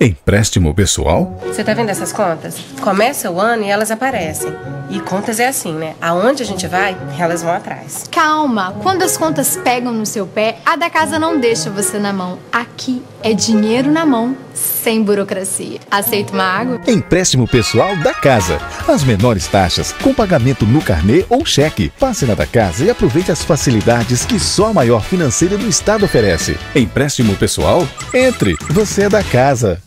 Empréstimo pessoal? Você tá vendo essas contas? Começa o ano e elas aparecem. E contas é assim, né? Aonde a gente vai, elas vão atrás. Calma, quando as contas pegam no seu pé, a da casa não deixa você na mão. Aqui é dinheiro na mão, sem burocracia. Aceita uma água? Empréstimo pessoal da casa. As menores taxas, com pagamento no carnê ou cheque. Passe na da casa e aproveite as facilidades que só a maior financeira do estado oferece. Empréstimo pessoal? Entre, você é da casa.